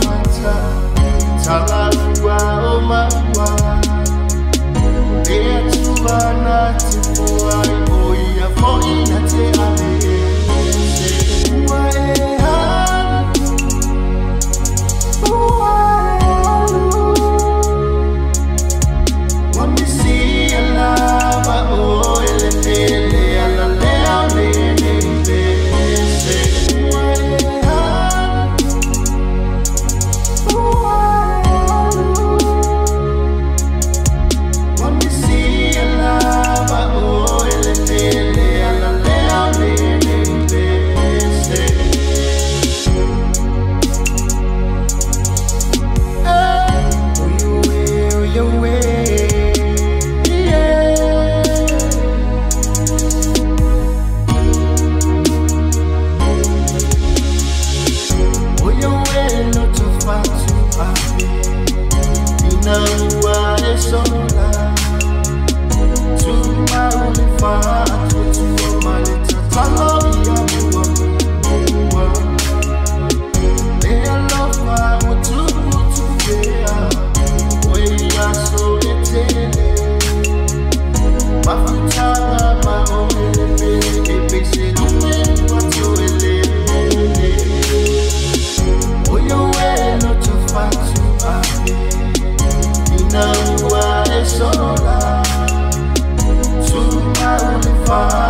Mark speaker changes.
Speaker 1: nyata Talagua o magua Afutanga ma o